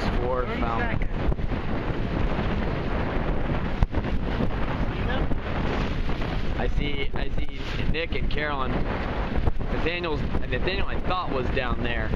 Found. I see, I see Nick and Carolyn. Nathaniel's, Nathaniel I thought was down there.